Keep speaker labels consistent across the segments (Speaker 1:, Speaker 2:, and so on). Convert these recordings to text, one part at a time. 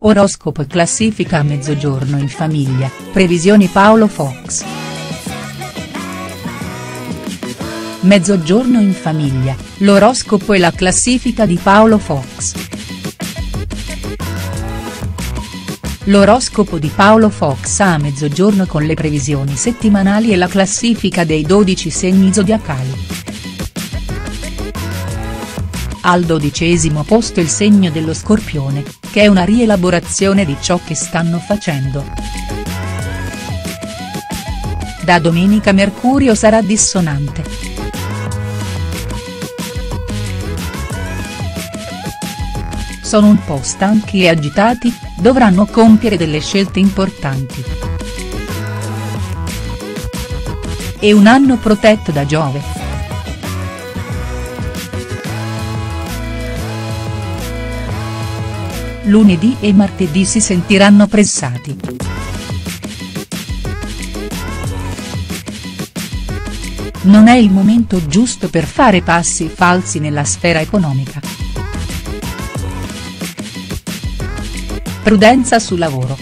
Speaker 1: Oroscopo e classifica a mezzogiorno in famiglia, previsioni Paolo Fox. Mezzogiorno in famiglia, l'oroscopo e la classifica di Paolo Fox. L'oroscopo di Paolo Fox a mezzogiorno con le previsioni settimanali e la classifica dei 12 segni zodiacali. Al dodicesimo posto il segno dello Scorpione, che è una rielaborazione di ciò che stanno facendo. Da domenica Mercurio sarà dissonante. Sono un po' stanchi e agitati, dovranno compiere delle scelte importanti. E un anno protetto da Giove. Lunedì e martedì si sentiranno pressati. Non è il momento giusto per fare passi falsi nella sfera economica. Prudenza sul lavoro.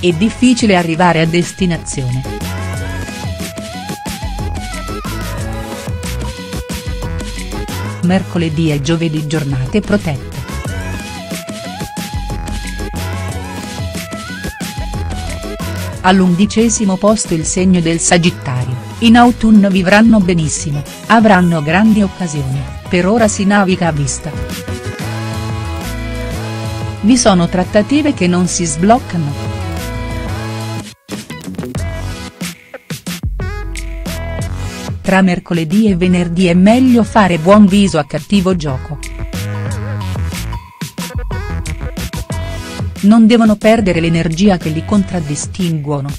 Speaker 1: È difficile arrivare a destinazione. Mercoledì e giovedì giornate protette. All'undicesimo posto il segno del Sagittario, in autunno vivranno benissimo, avranno grandi occasioni, per ora si naviga a vista. Vi sono trattative che non si sbloccano. Tra mercoledì e venerdì è meglio fare buon viso a cattivo gioco. Non devono perdere l'energia che li contraddistinguono.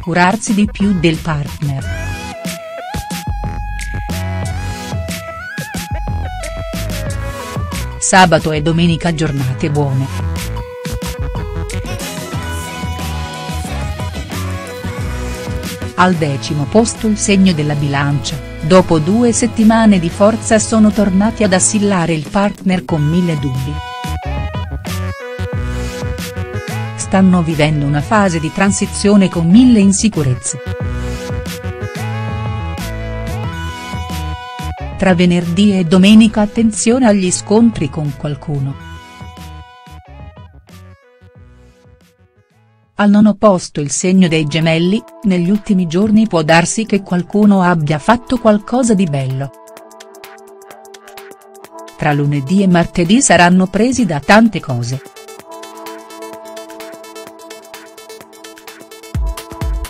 Speaker 1: Curarsi di più del partner. Sabato e domenica giornate buone. Al decimo posto il segno della bilancia, dopo due settimane di forza sono tornati ad assillare il partner con mille dubbi. Stanno vivendo una fase di transizione con mille insicurezze. Tra venerdì e domenica attenzione agli scontri con qualcuno. Al nono posto il segno dei gemelli, negli ultimi giorni può darsi che qualcuno abbia fatto qualcosa di bello. Tra lunedì e martedì saranno presi da tante cose.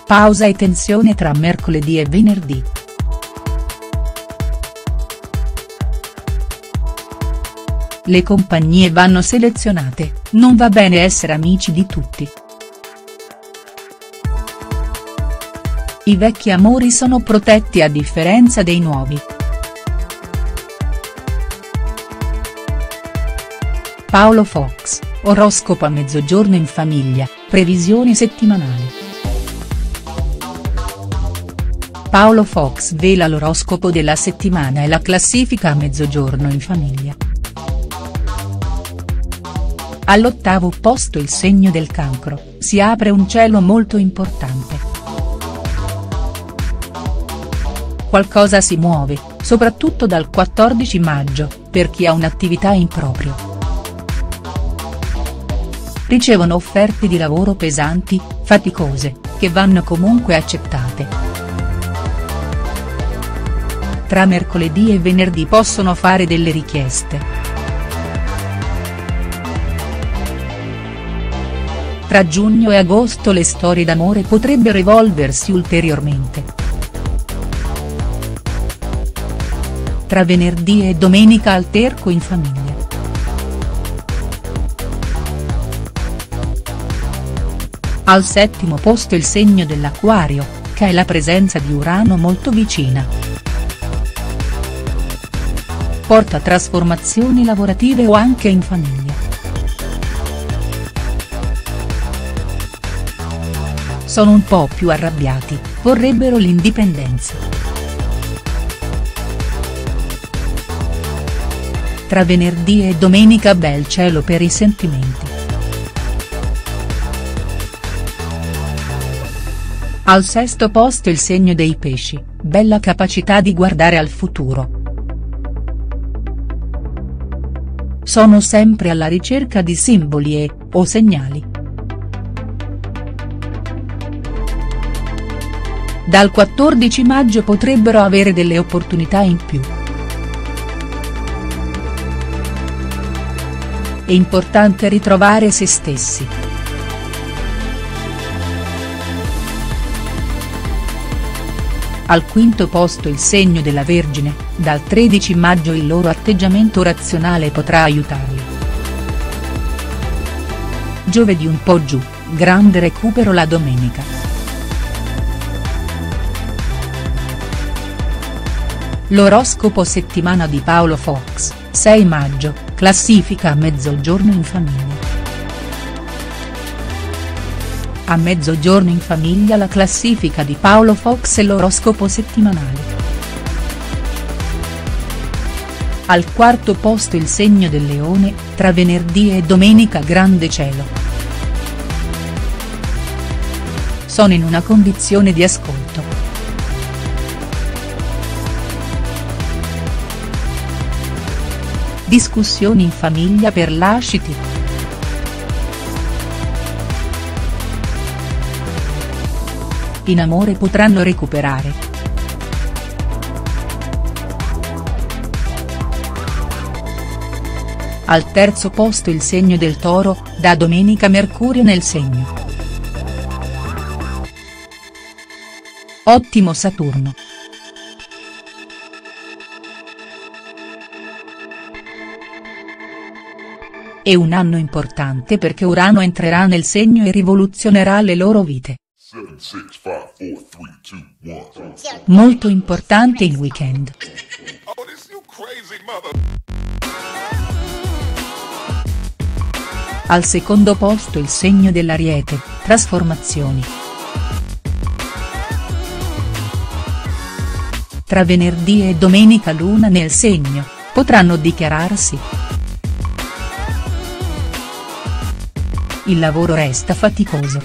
Speaker 1: Pausa e tensione tra mercoledì e venerdì. Le compagnie vanno selezionate, non va bene essere amici di tutti. I vecchi amori sono protetti a differenza dei nuovi. Paolo Fox, oroscopo a mezzogiorno in famiglia, previsioni settimanali. Paolo Fox vela l'oroscopo della settimana e la classifica a mezzogiorno in famiglia. All'ottavo posto il segno del cancro, si apre un cielo molto importante. Qualcosa si muove, soprattutto dal 14 maggio, per chi ha un'attività in proprio. Ricevono offerte di lavoro pesanti, faticose, che vanno comunque accettate. Tra mercoledì e venerdì possono fare delle richieste. Tra giugno e agosto le storie d'amore potrebbero evolversi ulteriormente. Tra venerdì e domenica al Terco in famiglia. Al settimo posto il segno dell'Aquario, che è la presenza di Urano molto vicina. Porta trasformazioni lavorative o anche in famiglia. sono un po' più arrabbiati, vorrebbero l'indipendenza. Tra venerdì e domenica bel cielo per i sentimenti. Al sesto posto il segno dei pesci, bella capacità di guardare al futuro. Sono sempre alla ricerca di simboli e, o segnali. Dal 14 maggio potrebbero avere delle opportunità in più. È importante ritrovare se stessi. Al quinto posto il segno della Vergine, dal 13 maggio il loro atteggiamento razionale potrà aiutarli. Giovedì un po' giù, grande recupero la domenica. L'oroscopo settimana di Paolo Fox, 6 maggio, classifica a mezzogiorno in famiglia. A mezzogiorno in famiglia la classifica di Paolo Fox e l'oroscopo settimanale. Al quarto posto il segno del leone, tra venerdì e domenica grande cielo. Sono in una condizione di ascolto. Discussioni in famiglia per lasciti. In amore potranno recuperare. Al terzo posto il segno del toro, da domenica Mercurio nel segno. Ottimo Saturno. È un anno importante perché Urano entrerà nel segno e rivoluzionerà le loro vite. Molto importante il weekend. Al secondo posto il segno dell'Ariete, trasformazioni. Tra venerdì e domenica luna nel segno, potranno dichiararsi. Il lavoro resta faticoso.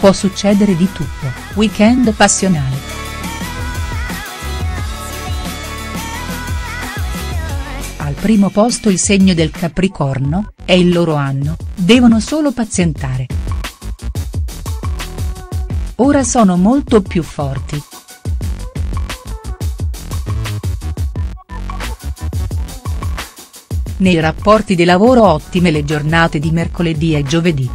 Speaker 1: Può succedere di tutto, weekend passionale. Al primo posto il segno del Capricorno, è il loro anno, devono solo pazientare. Ora sono molto più forti. Nei rapporti di lavoro ottime le giornate di mercoledì e giovedì.